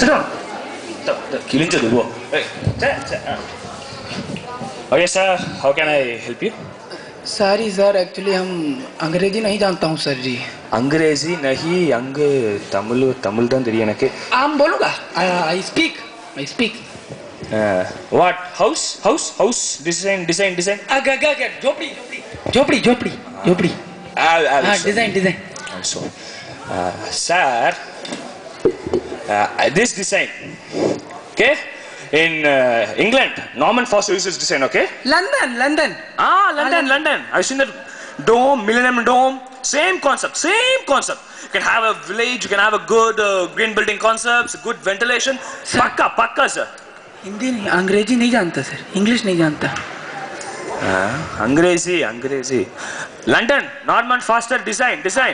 down. The, the கிழிஞ்சது போ okay sir how can I help you sorry sir actually हम अंग्रेजी नहीं जानता हूँ सर जी अंग्रेजी नहीं अंग तमिल तमिल தான் தெரியும் எனக்கு ஆம் बोलूंगा I speak I speak what house house house design design Jopri, jopri, அக அக ஜோப்டி ஜோப்டி ஜோப்டி ஜோப்டி ஜோப்டி design design sir uh, this design okay in uh, England Norman Foster uses design okay London London ah London London I've seen that dome Millennium Dome same concept same concept you can have a village you can have a good uh, green building concepts good ventilation sir, pakka pakka sir Hindi नहीं अंग्रेजी नहीं जानता sir English नहीं जानता Angreji, Angreji. London, Norman Foster design, design.